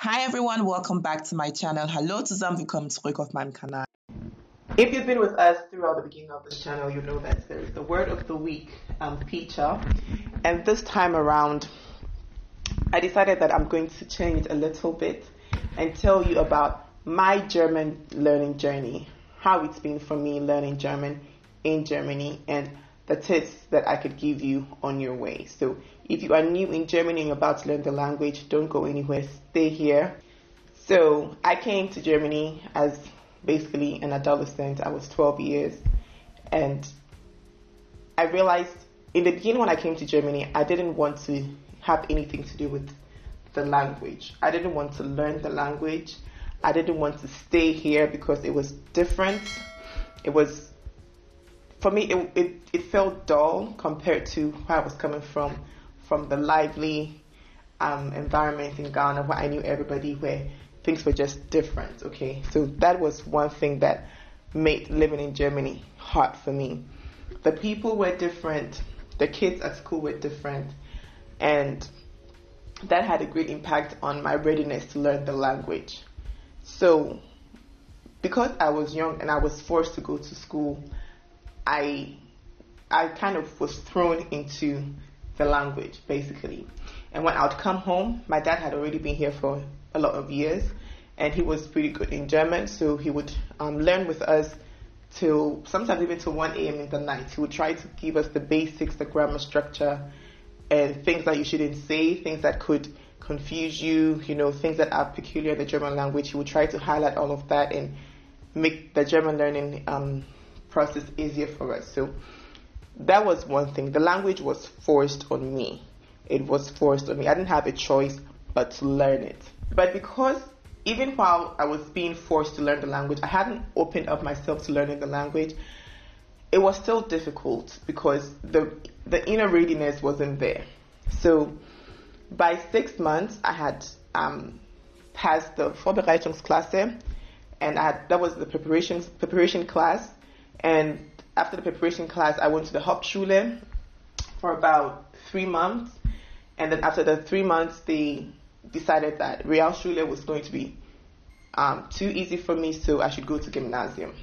Hi everyone, welcome back to my channel. Hallo zusammen, willkommen zurück auf meinem Kanal. If you've been with us throughout the beginning of this channel, you know that there is the word of the week um, feature. And this time around, I decided that I'm going to change a little bit and tell you about my German learning journey, how it's been for me learning German in Germany, and the tips that I could give you on your way. So if you are new in Germany and you're about to learn the language, don't go anywhere, stay here. So I came to Germany as basically an adolescent. I was 12 years and I realized in the beginning when I came to Germany, I didn't want to have anything to do with the language. I didn't want to learn the language. I didn't want to stay here because it was different. It was for me, it, it, it felt dull compared to where I was coming from, from the lively um, environment in Ghana where I knew everybody, where things were just different. Okay, so that was one thing that made living in Germany hard for me. The people were different, the kids at school were different, and that had a great impact on my readiness to learn the language. So, because I was young and I was forced to go to school, I I kind of was thrown into the language basically. And when I would come home, my dad had already been here for a lot of years, and he was pretty good in German, so he would um, learn with us till sometimes even till 1 a.m. in the night. He would try to give us the basics, the grammar structure, and things that you shouldn't say, things that could confuse you, you know, things that are peculiar in the German language. He would try to highlight all of that and make the German learning um, process easier for us. So that was one thing. The language was forced on me. It was forced on me. I didn't have a choice but to learn it. But because even while I was being forced to learn the language, I hadn't opened up myself to learning the language. It was still difficult because the the inner readiness wasn't there. So by six months, I had um, passed the Vorbereitungsklasse, and I had, that was the preparation preparation class. And after the preparation class, I went to the Hauptschule for about three months. And then after the three months, they decided that Realschule was going to be um, too easy for me, so I should go to gymnasium.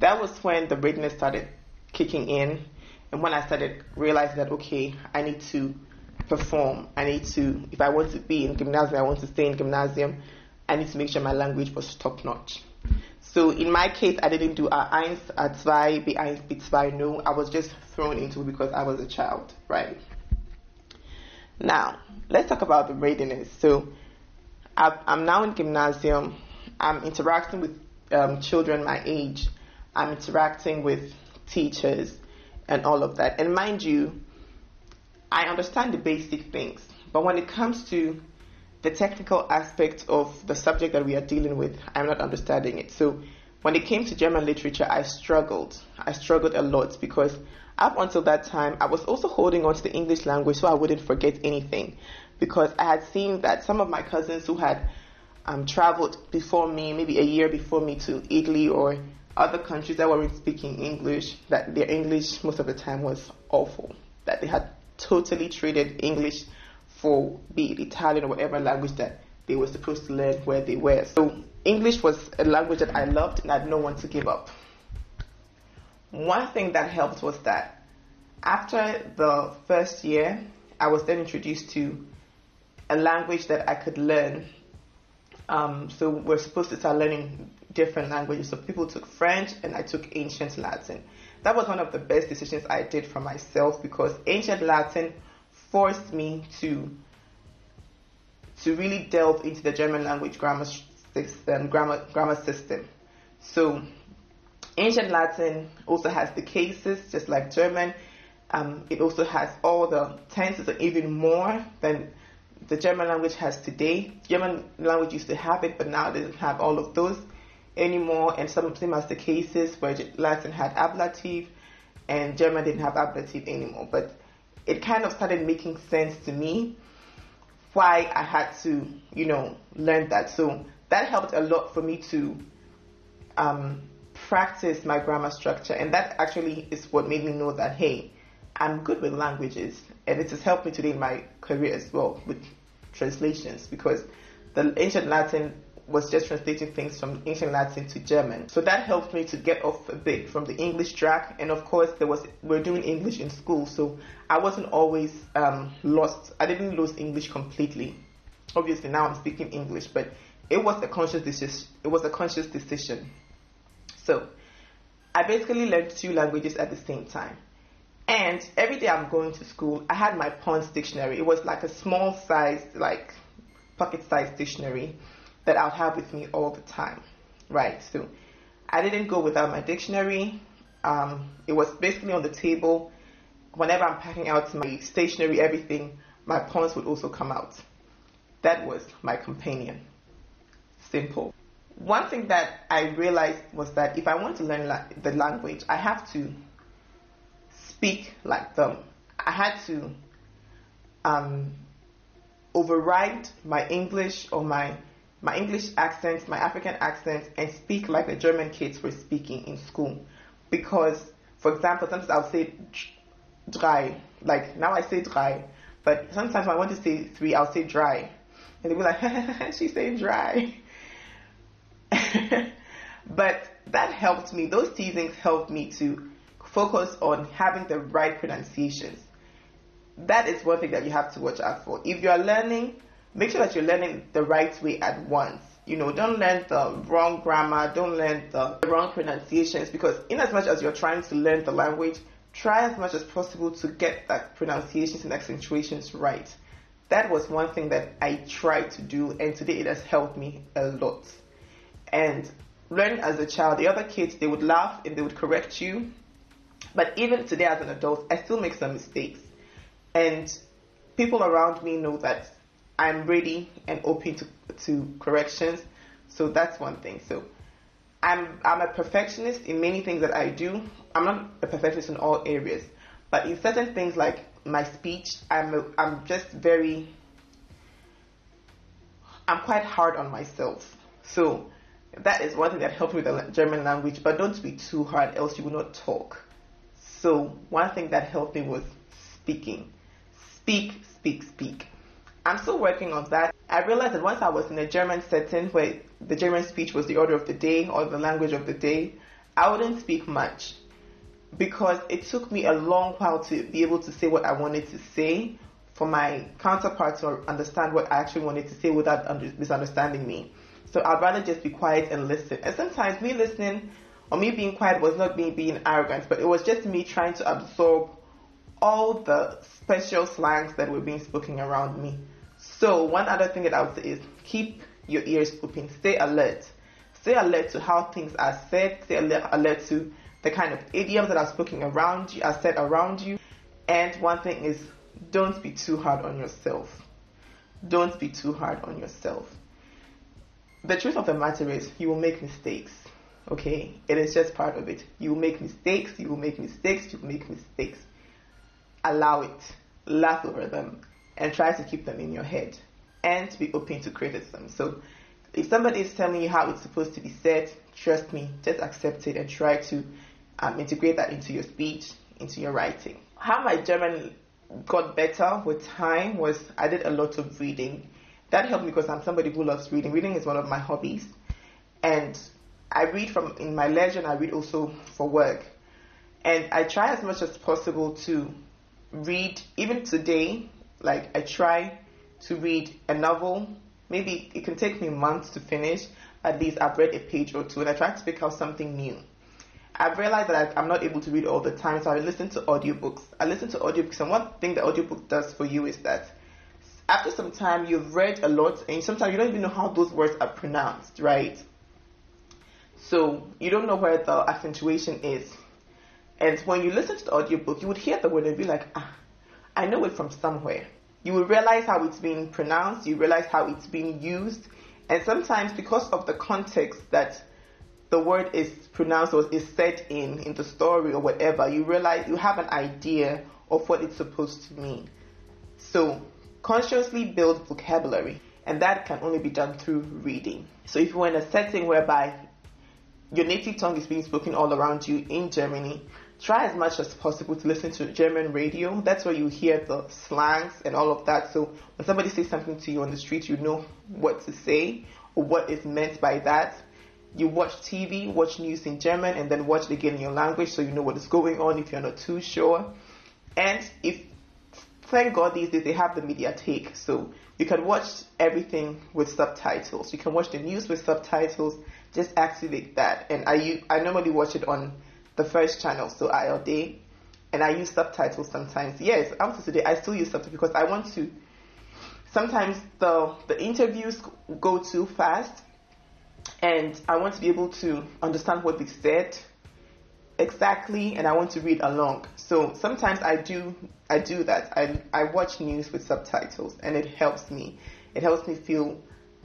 That was when the readiness started kicking in, and when I started realizing that okay, I need to perform. I need to, if I want to be in gymnasium, I want to stay in gymnasium. I need to make sure my language was top notch. So in my case, I didn't do A1, A2, B1, B2. No, I was just thrown into because I was a child, right? Now, let's talk about the readiness. So I'm now in gymnasium. I'm interacting with um, children my age. I'm interacting with teachers and all of that. And mind you, I understand the basic things, but when it comes to the technical aspect of the subject that we are dealing with, I'm not understanding it. So when it came to German literature, I struggled. I struggled a lot because up until that time, I was also holding on to the English language so I wouldn't forget anything. Because I had seen that some of my cousins who had um, traveled before me, maybe a year before me to Italy or other countries that weren't speaking English, that their English most of the time was awful. That they had totally traded English for be it Italian or whatever language that they were supposed to learn where they were. So English was a language that I loved and I had no one to give up. One thing that helped was that after the first year, I was then introduced to a language that I could learn. Um, so we're supposed to start learning different languages. So people took French and I took ancient Latin. That was one of the best decisions I did for myself because ancient Latin forced me to to really delve into the German language grammar system, grammar grammar system. So ancient Latin also has the cases, just like German. Um, it also has all the tenses, and even more than the German language has today. German language used to have it, but now it doesn't have all of those anymore. And some of them has the cases where Latin had ablative, and German didn't have ablative anymore. But it kind of started making sense to me why I had to, you know, learn that. So that helped a lot for me to um, practice my grammar structure, and that actually is what made me know that hey, I'm good with languages, and it has helped me today in my career as well with translations because the ancient Latin was just translating things from ancient Latin to German. So that helped me to get off a bit from the English track. And of course, there was we're doing English in school, so I wasn't always um, lost. I didn't lose English completely. Obviously, now I'm speaking English, but it was a conscious decision. It was a conscious decision. So I basically learned two languages at the same time. And every day I'm going to school, I had my Pons dictionary. It was like a small sized, like pocket sized dictionary that I'll have with me all the time, right? So I didn't go without my dictionary. Um, it was basically on the table. Whenever I'm packing out my stationery, everything, my Pons would also come out. That was my companion. Simple. One thing that I realized was that if I want to learn la- the language, I have to speak like them. I had to um, override my English or my my English accent, my African accent, and speak like the German kids were speaking in school. Because, for example, sometimes I'll say dry, like now I say dry, but sometimes when I want to say three, I'll say dry. And they'll be like, she's saying dry. but that helped me, those teasings helped me to focus on having the right pronunciations. That is one thing that you have to watch out for. If you are learning make sure that you're learning the right way at once. You know, don't learn the wrong grammar, don't learn the wrong pronunciations because in as much as you're trying to learn the language, try as much as possible to get that pronunciations and accentuations right. That was one thing that I tried to do and today it has helped me a lot. And learning as a child, the other kids they would laugh and they would correct you. But even today as an adult, I still make some mistakes. And people around me know that I'm ready and open to, to corrections. So that's one thing. So I'm I'm a perfectionist in many things that I do. I'm not a perfectionist in all areas, but in certain things like my speech, I'm a, I'm just very I'm quite hard on myself. So that is one thing that helped me with the German language, but don't be too hard, else you will not talk. So one thing that helped me was speaking. Speak, speak, speak. I'm still working on that. I realized that once I was in a German setting where the German speech was the order of the day or the language of the day, I wouldn't speak much because it took me a long while to be able to say what I wanted to say for my counterpart to understand what I actually wanted to say without under- misunderstanding me. So I'd rather just be quiet and listen. And sometimes me listening or me being quiet was not me being arrogant, but it was just me trying to absorb all the special slangs that were being spoken around me. So one other thing that I would say is keep your ears open, stay alert. Stay alert to how things are said, stay alert to the kind of idioms that are spoken around you, are said around you. And one thing is don't be too hard on yourself. Don't be too hard on yourself. The truth of the matter is you will make mistakes. Okay? It is just part of it. You will make mistakes, you will make mistakes, you will make mistakes. Allow it. Laugh over them and try to keep them in your head and to be open to criticism. So if somebody is telling you how it's supposed to be said, trust me, just accept it and try to um, integrate that into your speech, into your writing. How my German got better with time was I did a lot of reading. That helped me because I'm somebody who loves reading. Reading is one of my hobbies. And I read from in my leisure and I read also for work. And I try as much as possible to read, even today, like I try to read a novel. Maybe it can take me months to finish. At least I've read a page or two, and I try to pick out something new. I've realized that I'm not able to read all the time, so I listen to audiobooks. I listen to audiobooks, and one thing the audiobook does for you is that after some time you've read a lot, and sometimes you don't even know how those words are pronounced, right? So you don't know where the accentuation is. And when you listen to the audiobook, you would hear the word and be like, ah, I know it from somewhere. You will realize how it's being pronounced, you realize how it's being used, and sometimes because of the context that the word is pronounced or is said in, in the story or whatever, you realize you have an idea of what it's supposed to mean. So consciously build vocabulary, and that can only be done through reading. So if you're in a setting whereby your native tongue is being spoken all around you in Germany, try as much as possible to listen to German radio. That's where you hear the slangs and all of that. So when somebody says something to you on the street, you know what to say or what is meant by that. You watch TV, watch news in German, and then watch it again in your language so you know what is going on if you're not too sure. And if, thank God these days they have the Mediathek. so you can watch everything with subtitles. You can watch the news with subtitles. Just activate that. And I, I normally watch it on the first channel, so ARD, and I use subtitles sometimes. Yes, up to today I still use subtitles because I want to. Sometimes the the interviews go too fast, and I want to be able to understand what they said exactly, and I want to read along. So sometimes I do I do that. I I watch news with subtitles, and it helps me. It helps me feel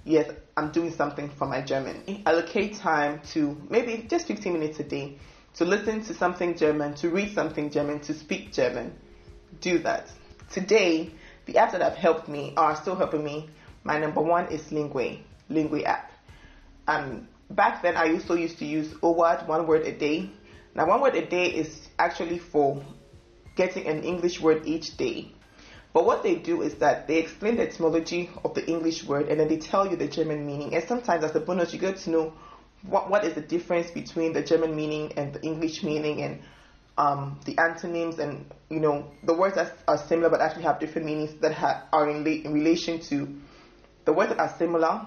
yes, I'm doing something for my German. Allocate time to maybe just 15 minutes a day to listen to something German, to read something German, to speak German. Do that. Today, the apps that have helped me are still helping me. My number one is Linguee, Linguee app. Um, back then, I also used to use OWAD, one word a day. Now, one word a day is actually for getting an English word each day. But what they do is that they explain the etymology of the English word and then they tell you the German meaning. And sometimes, as a bonus, you get to know what what is the difference between the German meaning and the English meaning and um, the antonyms and you know the words that are similar but actually have different meanings that ha- are in, la- in relation to the words that are similar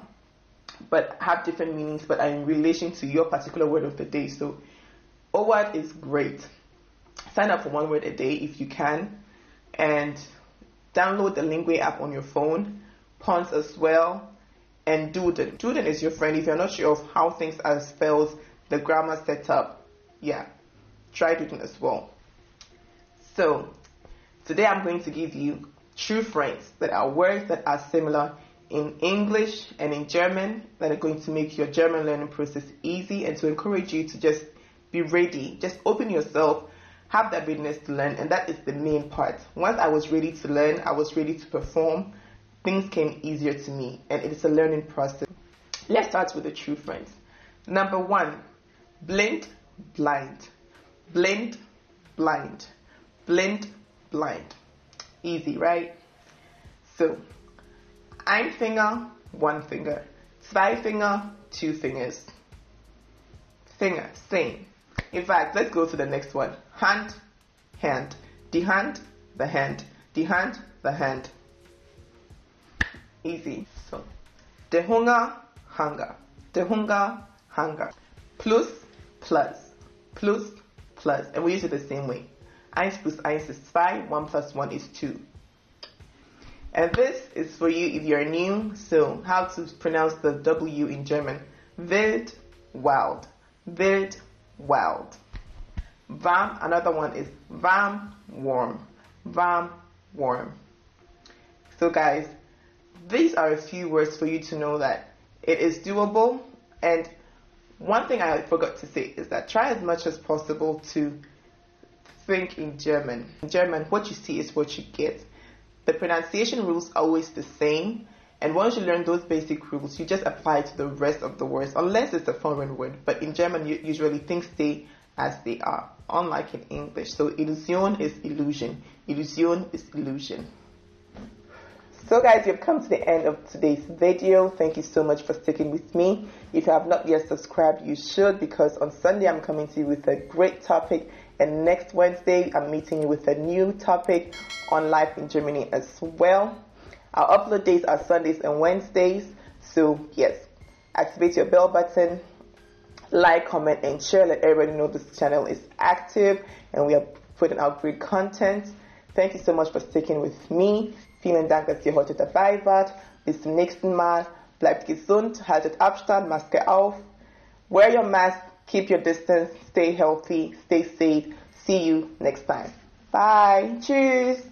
but have different meanings but are in relation to your particular word of the day. So OWAD is great. Sign up for one word a day if you can and download the Linguee app on your phone. Pons as well and Duden. Duden is your friend if you're not sure of how things are spelled, the grammar setup. Yeah, try Duden as well. So, today I'm going to give you true friends that are words that are similar in English and in German that are going to make your German learning process easy and to encourage you to just be ready. Just open yourself, have that readiness to learn, and that is the main part. Once I was ready to learn, I was ready to perform things came easier to me and it's a learning process. Let's start with the true friends. Number one, blind, blind. Blind, blind. Blind, blind. Easy, right? So, ein Finger, one finger. Zwei Finger, two fingers. Finger, same. In fact, let's go to the next one. Hand, hand. Die Hand, the hand. Die Hand, the hand. Easy. So, Hunger. Der Hunger, Hunger. Plus, plus. Plus, plus. And we use it the same way. Eins plus eins is zwei. One plus one is two. And this is for you if you're new. So, how to pronounce the W in German. Wild, wild. Wild, wild. Warm, another one is warm, warm. Warm, warm. So, guys, these are a few words for you to know that it is doable. And one thing I forgot to say is that try as much as possible to think in German. In German, what you see is what you get. The pronunciation rules are always the same. And once you learn those basic rules, you just apply to the rest of the words, unless it's a foreign word. But in German, you usually things stay as they are, unlike in English. So illusion is illusion. Illusion is illusion. So guys, you've come to the end of today's video. Thank you so much for sticking with me. If you have not yet subscribed, you should because on Sunday I'm coming to you with a great topic and next Wednesday I'm meeting you with a new topic on life in Germany as well. Our upload days are Sundays and Wednesdays. So yes, activate your bell button, like, comment, and share. Let everybody know this channel is active and we are putting out great content. Thank you so much for sticking with me. Vielen Dank, dass ihr heute dabei wart. Bis zum nächsten Mal. Bleibt gesund, haltet Abstand, Maske auf. Wear your mask, keep your distance, stay healthy, stay safe. See you next time. Bye. Tschüss.